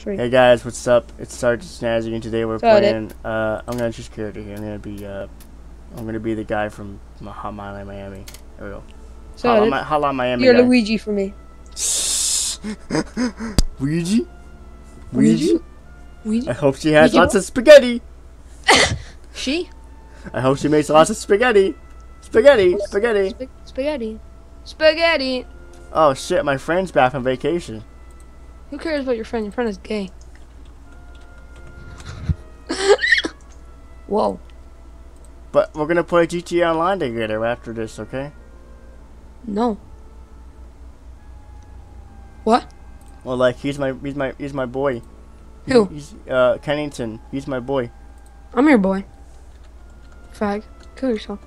Three. Hey guys, what's up? It's Sergeant Snazzy, and today we're Got playing. Uh, I'm gonna choose character here. I'm gonna be. Uh, I'm gonna be the guy from Hotline Miami. There we go. So Hotline, Hotline Miami. you're guy. Luigi for me. Luigi. Luigi? Luigi. Luigi? I hope she has Luigi lots of spaghetti. She? I hope she makes lots of spaghetti. Spaghetti. Spaghetti. Sp- spaghetti. Spaghetti. Oh shit! My friend's back from vacation. Who cares about your friend? Your friend is gay. Whoa. But we're gonna play GTA Online together after this, okay? No. What? Well, like he's my he's my he's my boy. Who? He's uh Kennington. He's my boy. I'm your boy. Fag. Kill yourself.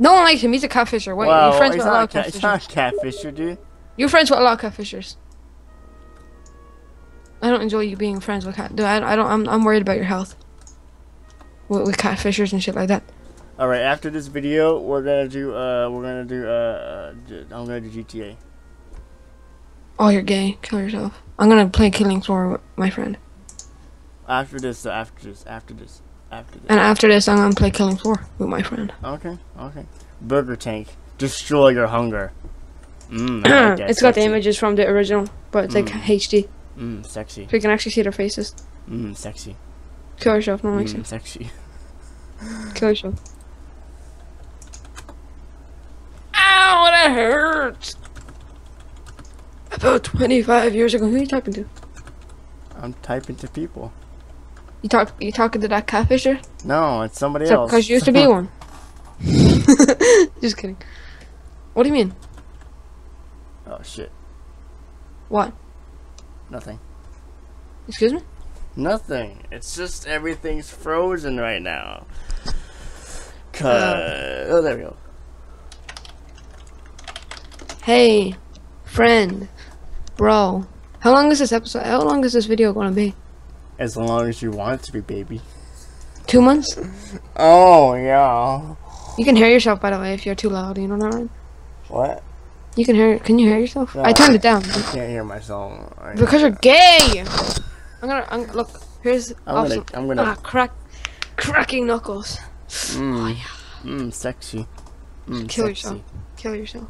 No one likes him. He's a catfisher. Wait, wow, you're friends he's with a lot not, of cat, he's not a catfisher, dude. You're friends with a lot of catfishers. I don't enjoy you being friends with cat. Dude, I, I don't. I'm, I'm worried about your health. With, with catfishers and shit like that. All right, after this video, we're gonna do uh we're gonna do uh, uh I'm gonna do GTA. Oh, you're gay. Kill yourself. I'm gonna play Killing Floor with my friend. After this, after this, after this, after this. And after this, I'm gonna play Killing Floor with my friend. Okay, okay. Burger Tank, destroy your hunger. Mm, I like it's got the images from the original, but it's like Mm. HD. Mmm, sexy. So you can actually see their faces. Mmm, sexy. Kill yourself. No, mm, sense. sexy. Kill yourself. Ow, that hurts. About 25 years ago, who are you talking to? I'm typing to people. You talk. You talking to that catfisher? No, it's somebody So, else. because you used to be one. Just kidding. What do you mean? Oh shit. What? Nothing. Excuse me? Nothing. It's just everything's frozen right now. Uh. Cause oh, there we go. Hey, friend, bro. How long is this episode? How long is this video gonna be? As long as you want it to be, baby. Two months? Oh yeah. You can hear yourself, by the way, if you're too loud. You know that, right? What? You can hear. Can you hear yourself? No. I turned it down I can't hear myself. I, because you're gay. I'm gonna. I'm, look, here's I'm awesome. gonna. I'm gonna. Ah, crack, cracking knuckles. Mmm. Mmm. Sexy. Mmm. Kill sexy. yourself. Kill yourself.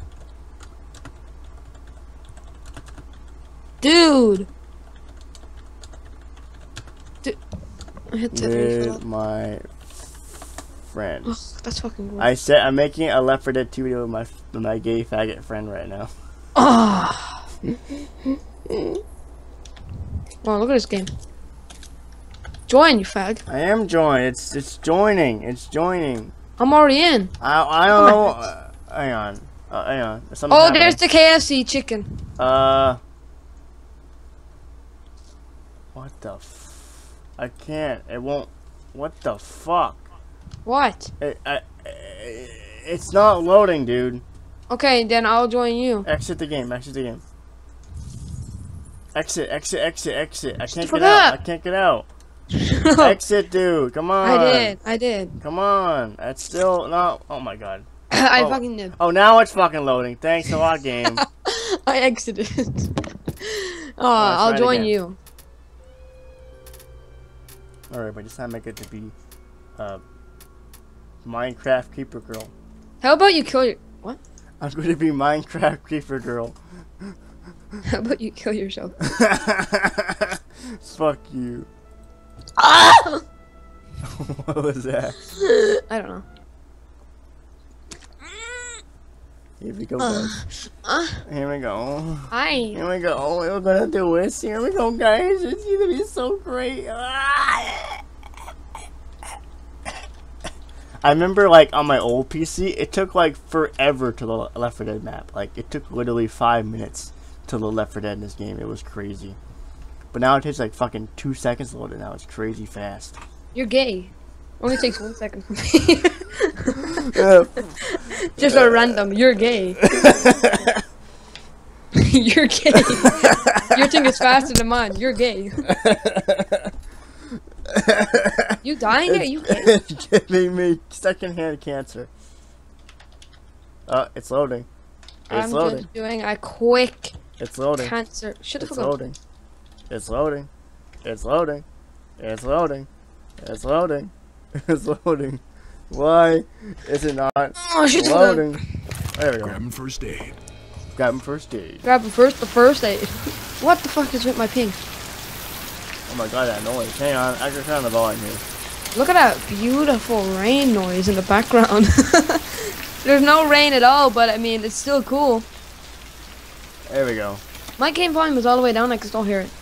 Dude. Dude. I hit he fell With off. my Ugh, that's fucking. I said I'm making a Left 4 Dead 2 video with my with my gay faggot friend right now. Oh. wow, look at this game. Join, you fag. I am joined. It's it's joining. It's joining. I'm already in. I I don't know. Uh, hang on. Uh, hang on. There's Oh, happening. there's the KFC chicken. Uh. What the f- I can't. It won't. What the fuck? What? It, I, it's not loading, dude. Okay, then I'll join you. Exit the game. Exit the game. Exit. Exit. Exit. Exit. I can't get out. I can't get out. Exit, dude. Come on. I did. I did. Come on. That's still not. Oh my god. I Oh. fucking did. Oh, now it's fucking loading. Thanks a lot, game. I exited. oh, I'll join again. you. Alright, but this time I get to be uh, Minecraft Creeper Girl. How about you kill your? What? I'm going to be Minecraft Creeper Girl. How about you kill yourself? Fuck you. Ah! what was that? I don't know. Here we go, guys. Uh, Here we go. hi. Here we go. We're gonna do this. Here we go, guys. It's gonna be so great. I remember, like, on my old PC, it took, like, forever to the Left 4 Dead map. Like, it took literally five minutes to the Left 4 Dead in this game. It was crazy. But now it takes, like, fucking two seconds to load it now. It's crazy fast. You're gay. Only takes one second for me. Uh, Just a random. You're gay. You're gay. Your thing is faster than mine. You're gay. You dying? Are you it's giving me secondhand cancer. Uh, it's loading. It's I'm loading. just doing a quick It's loading. Cancer. Shut the It's loading. It's loading. It's loading. It's loading. It's loading. It's loading. Why is it not Oh, shut the fuck up. loading? There we go. Grab him first aid. Got him first aid. Grab him first, the first aid. What the fuck is with my ping? Oh my god, that noise. Hang on, I can turn the volume here. Look at that beautiful rain noise in the background. There's no rain at all, but I mean, it's still cool. There we go. My game volume is all the way down, I can still hear it.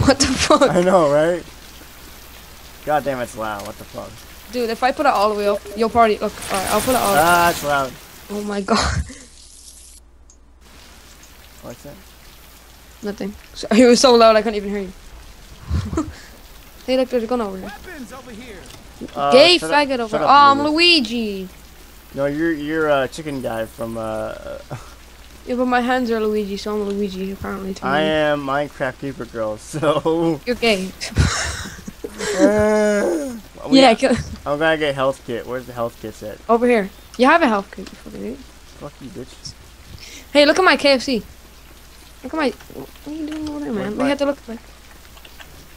What the fuck? I know, right? God damn, it's loud. What the fuck? Dude, if I put it all the way up, you'll probably, look, alright, I'll put it all Ah, it's loud. Oh my god. What's that? Nothing. So, it was so loud I couldn't even hear you. Hey, look, there's a gun over there. Here. Uh, Gay shut up- over there. up, Oh, I'm Luigi. Luigi. No, you're you're a chicken guy from uh. Yeah, but my hands are Luigi, so I'm Luigi apparently to I am Minecraft Creeper Girl, so. You're gay. Uh, yeah, kill- I'm gonna get health kit. Where's the health kits at? over here. You have a health kit, you fucking idiot. Fuck you, bitch. Hey, look at my KFC. Look at my. What are you doing over there, man? Where's We my- had to look at my.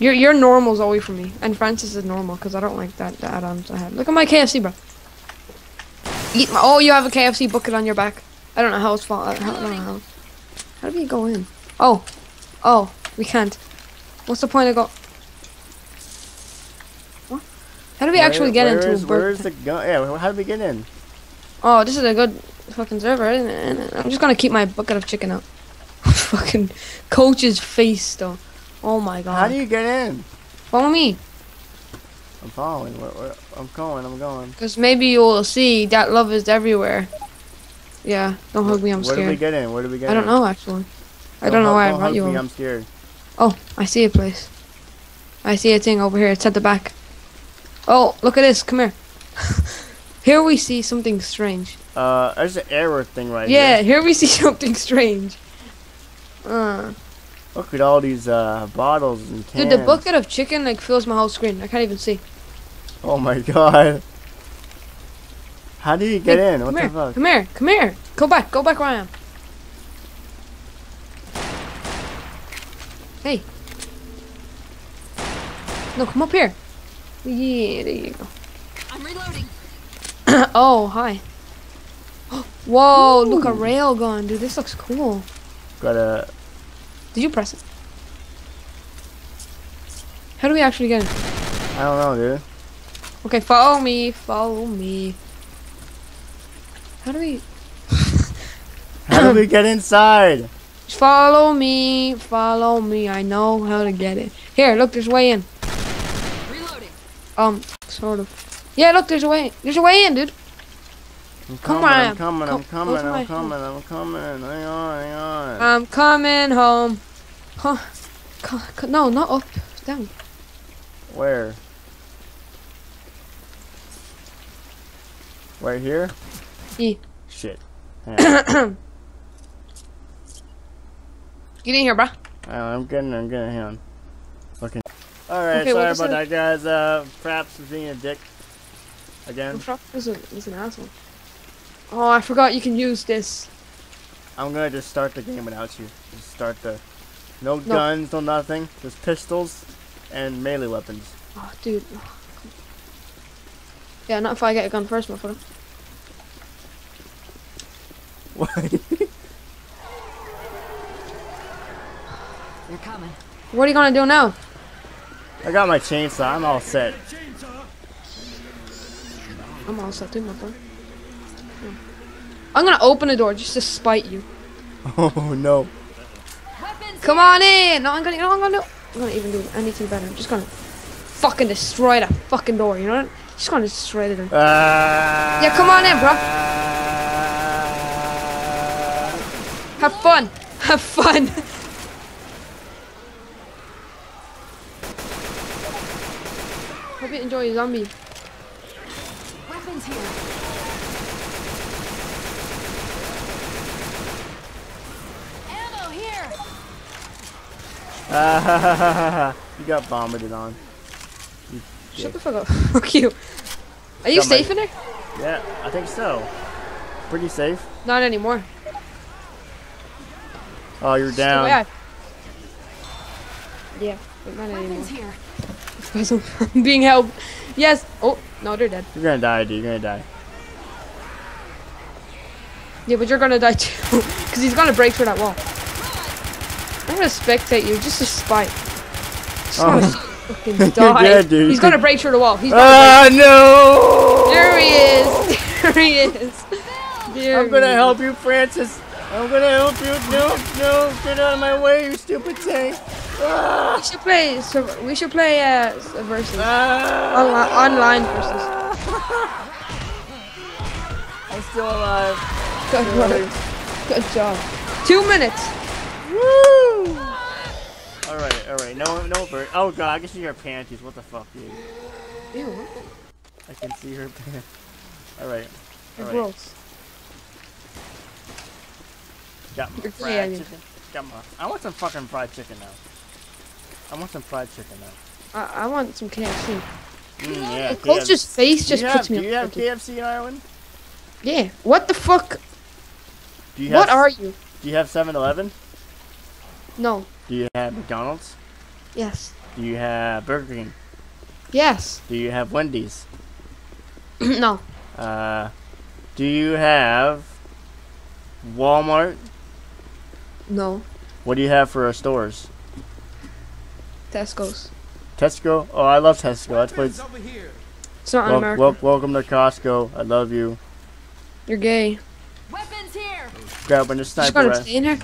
Your your normal's away from me, and Francis is normal because I don't like that the add-ons I had. Look at my KFC, bro. Eat my. Oh, you have a KFC bucket on your back. I don't know how it's fall. I don't know how. How do we go in? Oh, oh, we can't. What's the point of go? What? How do we actually get Where- into a where's, bird? Where's the gun? Yeah, how do we get in? Oh, this is a good fucking server, isn't it? I'm just gonna keep my bucket of chicken out. fucking coach's face, though. Oh my god. How do you get in? Follow me, I'm following. Where, where, I'm going. I'm going. because maybe you will see that love is everywhere. Yeah, don't hug me, I'm scared. Where do we get in? Where do we get I don't know, actually. I don't know why I don't brought hug you me. I'm scared. Oh, I see a place. I see a thing over here. It's at the back. Oh, look at this. Come here. here we see something strange. Uh, there's an error thing right yeah, here. Yeah, here we see something strange. Uh, Look at all these uh bottles and cans. dude, the bucket of chicken like fills my whole screen. I can't even see. Oh my god. How do you get Hey, in? What come the here, fuck? Come here, come here. Go back, go back where I am. Hey. No, come up here. Yeah, there you go. I'm reloading. oh, hi. Whoa, look a rail gun, dude. This looks cool. Got a. Did you press it? How do we actually get in? I don't know, dude. Okay, follow me, follow me. How do we? How do we get inside? Follow me, follow me. I know how to get it. Here, look, there's a way in. Reloading. Um, sort of. Yeah, look, there's a way. There's a way in, dude. I'm Come coming, on, I'm coming, I'm coming, to my I'm coming, I'm coming. Hang on, hang on. I'm coming home. Huh? No, not up. Down. Where? Right here? Yeah. Shit. Get in here, bruh. I'm getting, I'm getting, hang on. Okay. Alright, Okay, sorry about that, guys. Uh, perhaps was being a dick. Again. This is, is an asshole. Oh, I forgot you can use this. I'm gonna just start the game without you. Just start the. No guns, no nothing. Just pistols and melee weapons. Oh, dude. Yeah, not if I get a gun first, motherfucker. What? You're coming. What are you gonna do now? I got my chainsaw. I'm all set. I'm all set too, motherfucker. Hmm. I'm gonna open the door just to spite you. Oh no. Come on in! No, I'm gonna, no, I'm gonna do. I'm gonna even do anything better. I'm just gonna fucking destroy that fucking door. You know what? Just gonna destroy the door. Uh, Yeah, come on in, bro. Have fun. Have fun. Hope you enjoy your zombie. Weapons here. Ammo here. Uh, you got vomited on. Shut the fuck up. Fuck you. Are you Got my- safe in there? Yeah, I think so. Pretty safe. Not anymore. Oh, you're down. Yeah. Yeah, but not anymore. Weapons here. I'm, I'm being helped. Yes. Oh, no, they're dead. You're gonna die, dude. You're gonna die. Yeah, but you're gonna die too. Because he's gonna break through that wall. I'm gonna spectate you just to spite. Just Oh. fucking die. dead, dude. He's gonna break through the wall. He's gonna Ah, no! There he is. There he is. There I'm gonna he help you, Francis. I'm gonna help you. No, no, get out of my way, you stupid tank. Ah. We should play. So we should play uh, versus ah. online, online versus. I'm still alive. Good work. Good job. Two minutes. Woo! All right, all right. No, no bird. Oh god, I can see her panties. What the fuck, dude? Ew. I can see her pants. All right, You're all right. gross. Got my fried chicken. Got my. I want some fucking fried chicken now. I want some fried chicken now. I, I want some KFC. Mm, yeah. The coach's face Do just you puts have, me do you have KFC in Ireland? Yeah. What the fuck? Do you have, What are you? Do you have 7-Eleven? No. Do you have McDonald's? Yes. Do you have Burger King? Yes. Do you have Wendy's? no. Uh, do you have Walmart? No. What do you have for our stores? Tesco's. Tesco? Oh, I love Tesco. That's what. Weapons over here. It's not in Wel- America. welcome to Costco. I love you. You're gay. Weapons here. Grab a Just sniper gonna rifle. stay in here?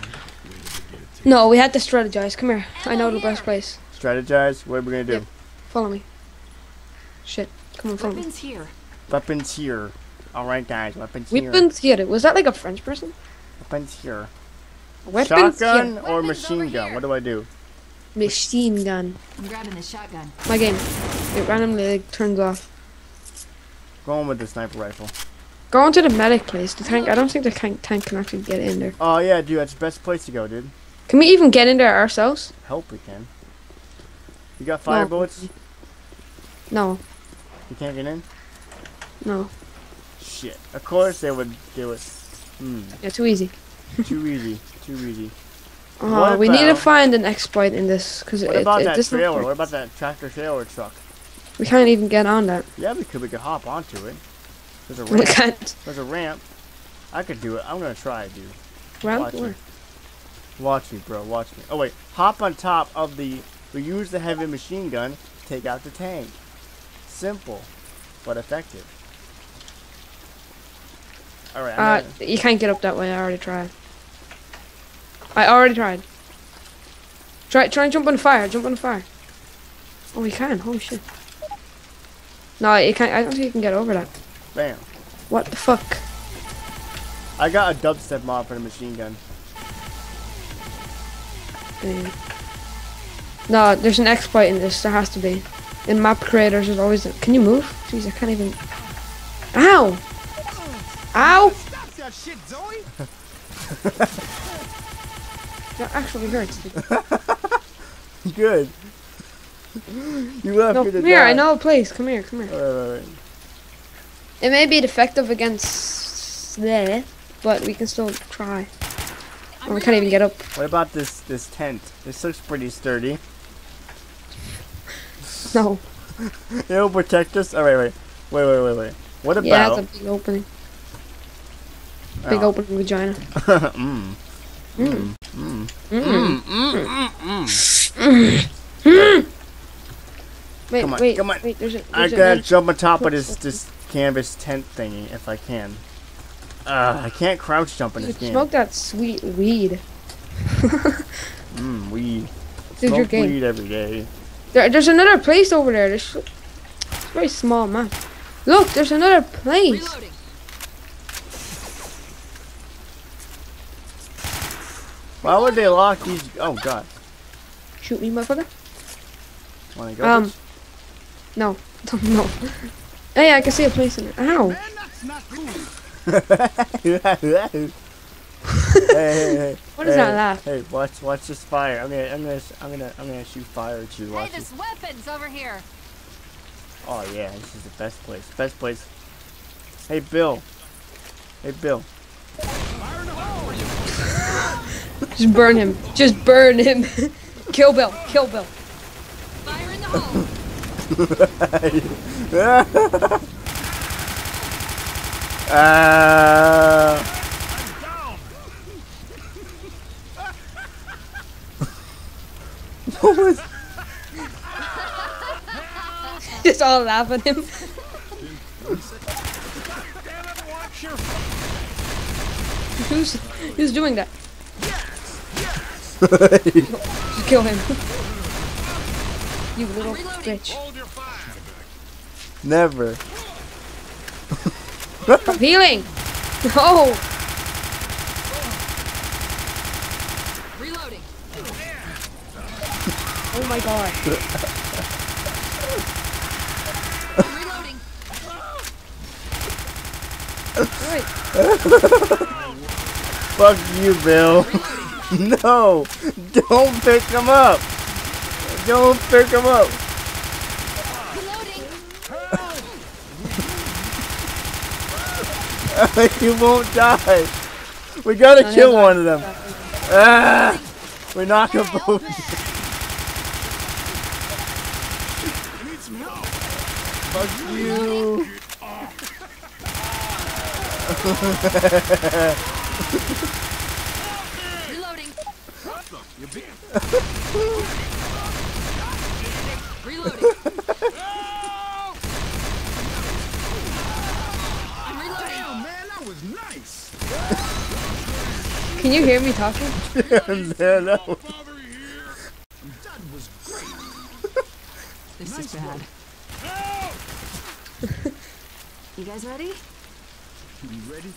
No, we had to strategize. Come here. I know the best place. Strategize. What are we gonna do? Yep. Follow me. Shit. Come on, follow me. Weapons here. Weapons here. All right, guys. Weapons here. Weapons here. Was that like a French person? Weapons here. Weapons Shotgun here. or Weapons machine gun? here. What do I do? Machine gun. I'm grabbing the shotgun. My game. It randomly like, turns off. Going with the sniper rifle. Go into the medic place. The tank. I don't think the tank, tank can actually get in there. Oh yeah, dude. That's the best place to go, dude. Can we even get in there ourselves? Help we can. You got fire No. bullets? No. You can't get in? No. Shit. Of course they would do it. Hmm. Yeah, too easy. Too easy. Too easy. Oh, What we need to find an exploit in this because What it, about it, that trailer? What about that tractor trailer truck? We can't even get on that. Yeah, we could. We could hop onto it. There's a We ramp. can't. There's a ramp. I could do it. I'm gonna try dude. Round Watch four. Watch me, bro. Watch me. Oh wait. Hop on top of the. We use the heavy machine gun to take out the tank. Simple, but effective. All right. I'm Uh, you can't get up that way. I already tried. I already tried. Try, try and jump on the fire. Jump on the fire. Oh, we can. Holy shit. No, you can't. I don't think you can get over that. Bam. What the fuck? I got a dubstep mod for the machine gun. No, there's an exploit in this. There has to be. In map creators, there's always. A, can you move? Jeez, I can't even. Ow! Ow! Stop that shit, Zoe. That actually hurts. Good. you left No, me come here. die. I know a place. Come here. Come here. Wait, wait, wait. It may be defective against there, but we can still try. Oh, we can't even get up. What about this this tent? This looks pretty sturdy. No. It'll protect us. All right, wait, wait, wait, wait, wait. What Yeah, it's a big opening. Big Oh. opening vagina. mm. Mm. Mm. Mm. Mm, mm, mm. Wait, Come on, wait, come on. wait. There's a. I There's gotta another- jump on top of this this canvas tent thingy if I can. Uh, I can't crouch jump in You this game. smoke that sweet weed. Mm, weed. Dude, you're Smoke gay. weed every day. There, there's another place over there. There's, it's a very small map. Look, there's another place. Reloading. Why would they lock these? Oh God. Shoot me, motherfucker. Wanna go? Um, No, no. Hey, I can see a place in there. Ow. Man, that's not cool. bitch? hey, hey, hey. What is hey, that laugh? Hey, watch, watch this fire. I'm gonna, I'm gonna, I'm gonna, I'm gonna shoot fire at you. Hey, Watch there's this. weapons over here. Oh yeah, this is the best place. Best place. Hey Bill. Hey Bill. Just burn him. Just burn him. kill Bill. Kill Bill. Fire in the hole. Ah. what was Just all laugh at him. Damn it, watch your Who's who's doing that? Just kill him. you little bitch. hold your fire. never? I'm healing. No. Reloading. Oh my god. Reloading. Right. Fuck you, Bill. no, don't pick him up. Don't pick him up. you won't die. We gotta No, kill one of them. Ah, we're not gonna both. Need some help. Fuck you. Reloading. Reloading. I'm reloading. Damn, man, that was nice. Can you hear me talking? Man, that was- Over here. That was great. This is bad. You guys ready? You ready?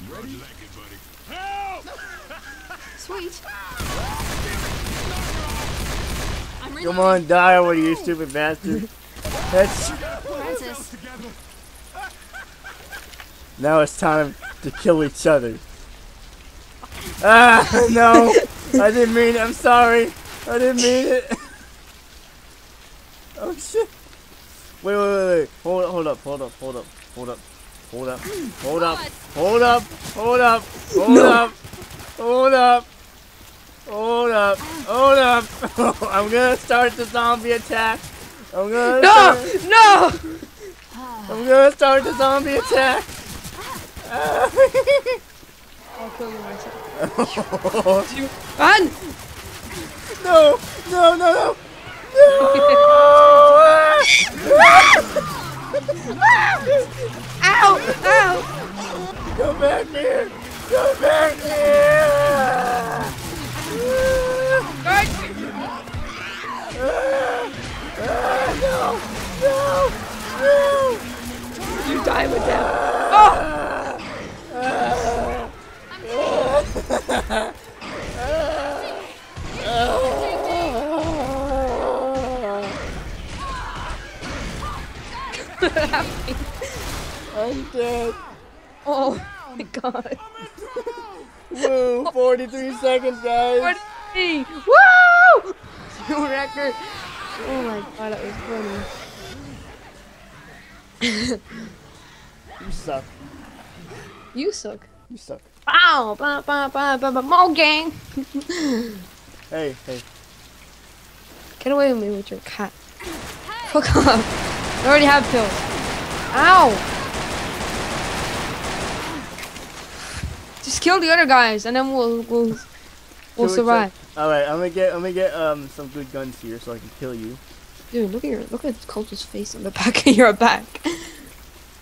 You ready? like it, buddy. Help! Sweet. Come on, die already, you stupid bastard. That's Francis. Now it's time to kill each other. Ah, no, I didn't mean it. I'm sorry. I didn't mean it. Oh shit. Wait, wait, wait, wait. Hold, hold up, hold up, hold up, hold up, hold up, hold up, hold up, hold up, hold up, hold up, hold up, hold up. I'm gonna start the zombie attack. I'm gonna. No! Start, No! I'm gonna start the zombie attack. Ah. I'll kill you myself. Run! no, no, no, no. No! Ow! Ow! Come back here! Come back here! Guard! No! No! No! You die with them. Oh! I'm dead. Oh my god. Woo! 43 seconds, guys. What me? Woo! New record. Oh my god, that was funny. You suck. You suck. You suck. Bow! Ba ba ba ba ba. Mo gang! Hey, hey. Get away from me with your cat. Fuck off. I already have pills. Ow! Just kill the other guys and then we'll we'll we'll survive. All right, I'm gonna get I'm gonna get um some good guns here so I can kill you. Dude, look at your look at Colter's face on the back of your back.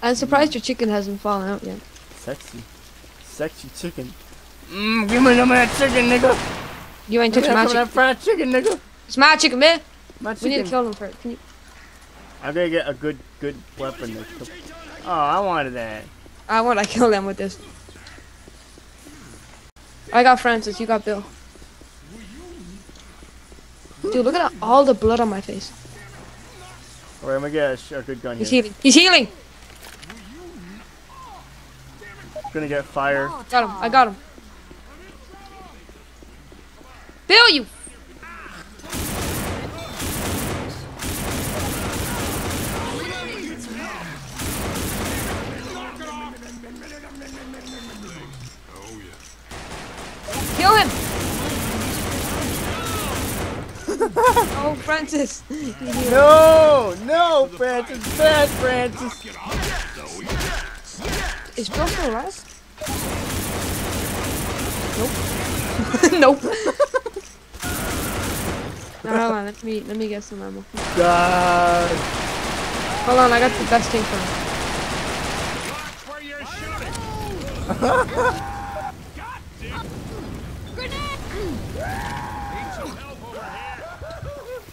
I'm surprised your chicken hasn't fallen out yet. Sexy, sexy chicken. Mmm, give me some of that chicken, nigga. You ain't Give me touching my some of that chicken. fried chicken, nigga. It's my chicken, man. My chicken. We need to kill them first. Can you? I'm gonna get a good good weapon. To kill. Oh, I wanted that. I want to kill them with this. I got Francis. You got Bill. Dude, look at all the blood on my face. Alright, I'm gonna get a, a good gun He's here. healing. He's healing. Gonna get fire. Got him. I got him. Bill, you. Kill him! oh, Francis! No, no, Francis, bad Francis. Is Bill still alive? Nope. nope. now, hold on, let me let me get some ammo. God. Hold on, I got the best thing for him. Watch where you're shooting. Grenade! Need some help over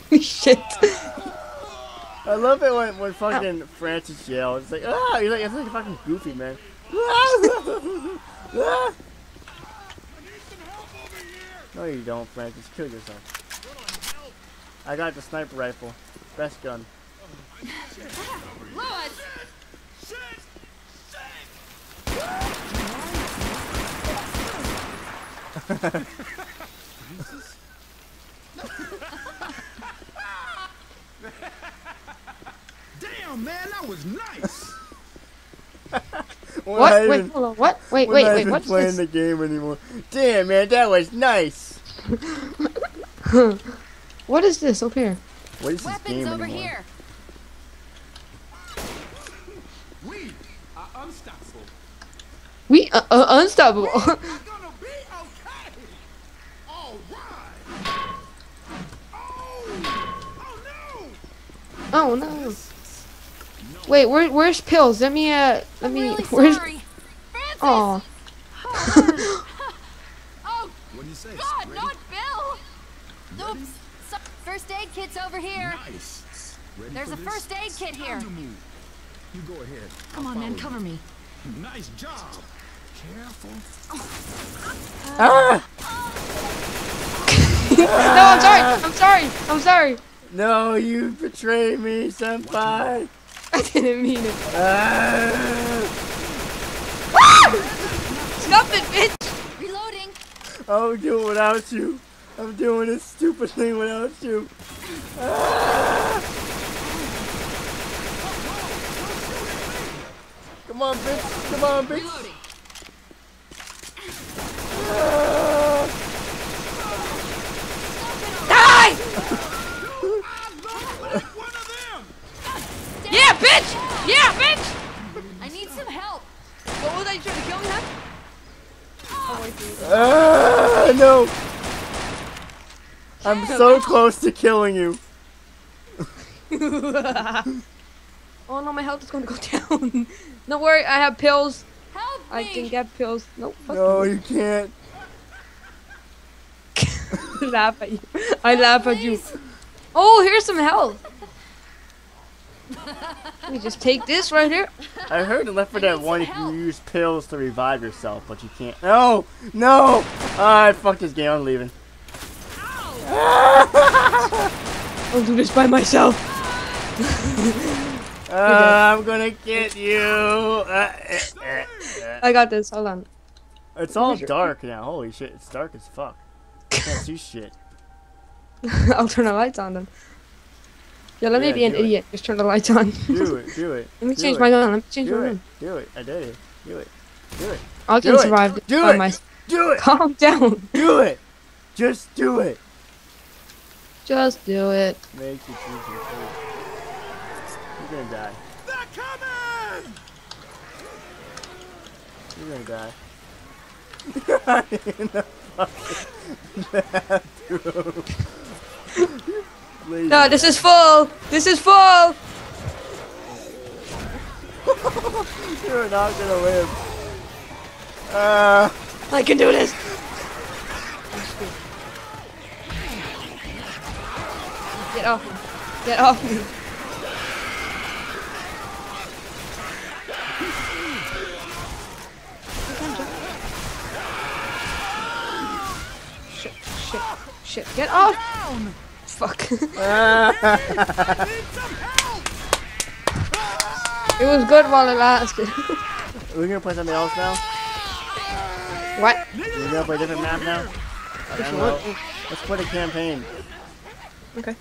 here. Shit. I love it when, when fucking Francis yells. It's like, ah, you're like, it's like fucking goofy, man. No, you don't, Francis. Kill yourself. I got the sniper rifle. Best gun. Louis! Damn, man, that was nice. We're What? not Wait, even- hold on. What? Wait, we're wait, not wait. What's playing this? the game anymore. Damn, man, that was nice. What is this up here? What is this Weapons game over anymore? here! We are unstoppable. We uh, uh, unstoppable. We're gonna be okay. All right. Oh, oh no. No. Wait, where, where's pills? Let me uh, let I'm me. really where's? sorry! Francis! Oh, Oh, What do you say? God, Ready? not Bill! Oops. So, first aid kit's over here. Nice. Ready There's a this? first aid kit here. Time to move. You go ahead. Come I'll on, man, follow cover me. Nice job. Careful. Ah! no, I'm sorry. I'm sorry. I'm sorry. No, you betrayed me, senpai. I didn't mean it. Ah! Stop it, bitch. Reloading. I'll do it without you. I'm doing this stupid thing without you. Ah! Come on, bitch. Come on, bitch. Reloading. Ah! Die! One of them. Yeah, bitch. Yeah, bitch. I need some help. What was I trying to kill me? Huh? Ah, no. I'm so close to killing you. oh no, my health is gonna go down. Don't worry, I have pills. Help me! I can get pills. Nope. fuck No, you can't. you. laugh at you. I laugh at you. Oh, here's some health. Let me just take this right here. I heard in Left 4 Dead need 1 you can use pills to revive yourself, but you can't. No! No! Alright, fuck this game, I'm leaving. I'll do this by myself. Uh, I'm gonna get you! Uh, eh, eh. I got this. Hold on. It's all dark now, holy shit, it's dark as fuck. I can't see shit. I'll turn the lights on then. Yeah, let me be an it. idiot. Just turn the lights on. Do it, do it. let me do change it, my gun. Let me change Do my it, gun. do it, I did it. Do it, do it, I Do can it. survive this Do by it. myself. do it, Calm down. do it! Just do it! Just do it. Make it easy for you. You're gonna die. They're coming. You're gonna die. in the fucking bathroom. Lazy. No, this is full. This is full. You're not gonna live. Uh, I can do this. Get off me. Get off me. Shit, shit, shit. Get off! Fuck. it was good while it lasted. we're gonna play something else now. what? We're gonna play a different map now. I don't know. Let's play the campaign. Okay.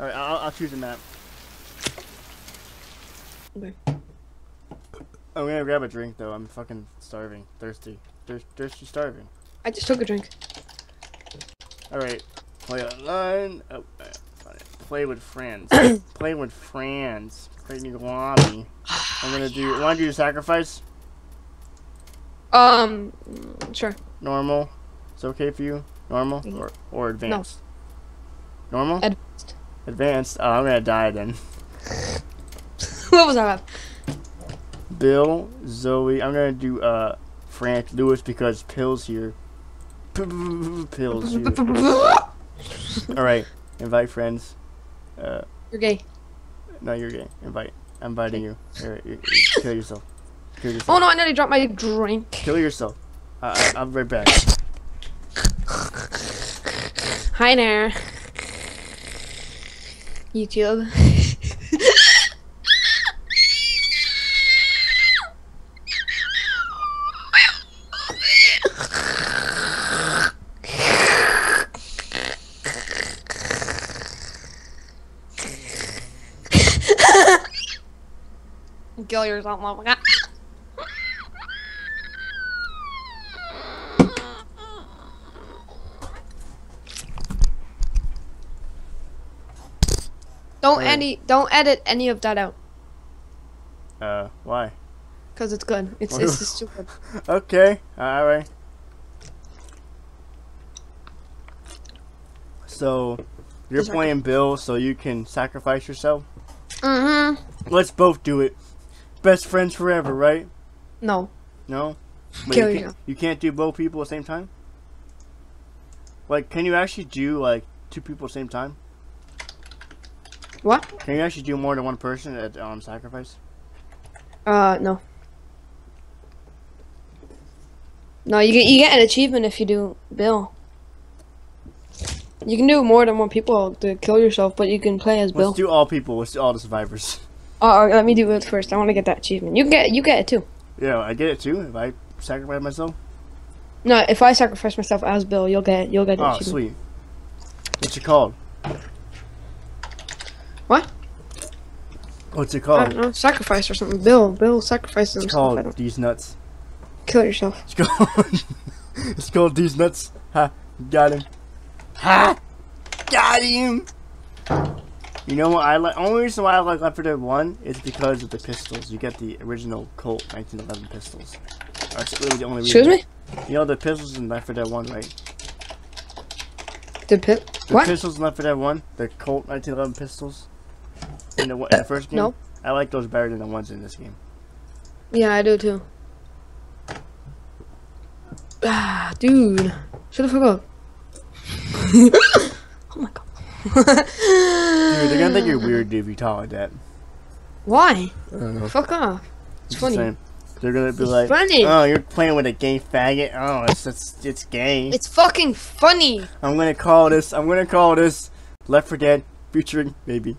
All right, I'll, I'll choose a map. Okay. I'm gonna grab a drink though. I'm fucking starving, thirsty, Thirst, thirsty, starving. I just took a drink. Alright. Play online. Oh, play with friends. play with friends. Create new lobby. I'm gonna do. Want to do sacrifice? Um, sure. Normal. It's okay for you? Normal or or advanced? No. Normal. Advanced. Advanced. Oh, I'm gonna die then. what was that? Bill, Zoe. I'm gonna do uh Frank Louis because pills here. Pills here. All right. Invite friends. Uh, You're gay. no, you're gay. Invite. I'm inviting you. Right, you, you- kill yourself. Kill yourself. Oh no, I nearly dropped my drink. Kill yourself. I, I, I'll be right back. Hi there. YouTube. Kill yourself, oh my god. Don't Wait. Any don't edit any of that out. Uh, why? Cause it's good. It's it's stupid. Okay. All right. So, you're playing Bill, so you can sacrifice yourself. Mm-hmm. Let's both do it. Best friends forever, right? No. No. Wait, Kill you, can't, you can't do both people at the same time. Like, can you actually do like two people at the same time? What? Can you actually do more than one person at um sacrifice? Uh no. No, you get you get an achievement if you do Bill. You can do more than one people to kill yourself, but you can play as Bill. Let's do all people. Let's do all the survivors. Oh, let me do it first. I want to get that achievement. You get you get it too. Yeah, I get it too. If I sacrifice myself. No, if I sacrifice myself as Bill, you'll get you'll get the Oh, achievement. sweet. What's it called? What? What's it I called? don't know, sacrifice or something. Bill, Bill sacrifice It's himself. I called these nuts. kill yourself. It's called. it's called these nuts. Ha! Got him. Ha! Got him. You know what I like? Only reason why I like Left 4 Dead 1 is because of the pistols. You get the original Colt 1911 pistols. That's really the only reason. Excuse me. You know the pistols in Left 4 Dead 1, right? The pit. The What? pistols in Left 4 Dead 1, the Colt 1911 pistols in the, in the first game. No. I like those better than the ones in this game. Yeah, I do too. Ah, dude. Shut the fuck up. oh my god. Dude, they're gonna think you're weird dude, if you talk like that. Why? I don't know. Fuck off. It's Just funny. saying. They're gonna be It's like, funny. "Oh, you're playing with a gay faggot. Oh, it's it's, it's gay." It's fucking funny. I'm gonna call this. I'm gonna call this Left 4 Dead featuring baby.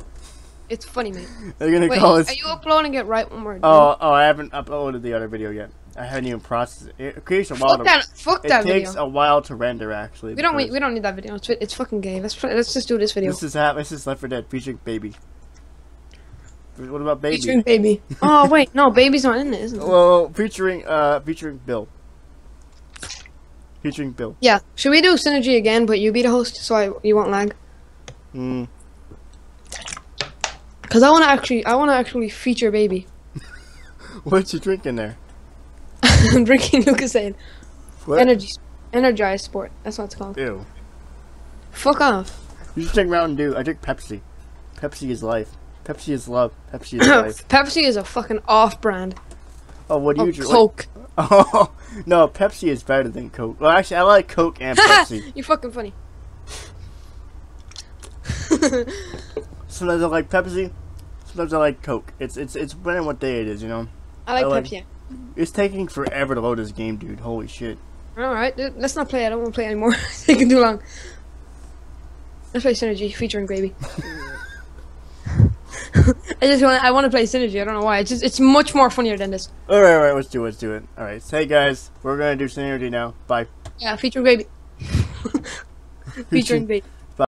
It's funny, mate. They're gonna Wait, call are you uploading it right when we're done? Oh, oh, I haven't uploaded the other video yet. I haven't even processed it. It takes a while fuck to. that! Fuck It that takes video. a while to render, actually. We don't. We, we don't need that video. It's, it's fucking gay. Let's let's just do this video. This is hap- This is Left 4 Dead featuring baby. What about baby? Featuring baby. oh wait, no, baby's not in it, isn't it? Well, featuring uh, featuring Bill. Featuring Bill. Yeah. Should we do synergy again? But you be the host, so I you won't lag. Hmm. Cause I want to actually, I want to actually feature baby. What you drinking there? I'm drinking Lucozade. What? Energy, energized sport. That's what it's called. Ew. Fuck off. You just drink Mountain Dew. I drink Pepsi. Pepsi is life. Pepsi is love. Pepsi is life. Pepsi is a fucking off-brand Oh, what do you of drink? Coke. Oh no, Pepsi is better than Coke. Well, actually, I like Coke and Pepsi. you fucking funny. Sometimes I like Pepsi. Sometimes I like Coke. It's it's it's depending on what day it is, you know. I like I like- Pepsi. It's taking forever to load this game, dude. Holy shit. All right, dude, let's not play. I don't want to play anymore. it's taking too long. Let's play synergy featuring baby. I just want. I want to play synergy. I don't know why. It's just. It's much more funnier than this. All right, all right. Let's do it. Let's do it. All right. So, hey guys, we're gonna do synergy now. Bye. Yeah, featuring baby. featuring baby.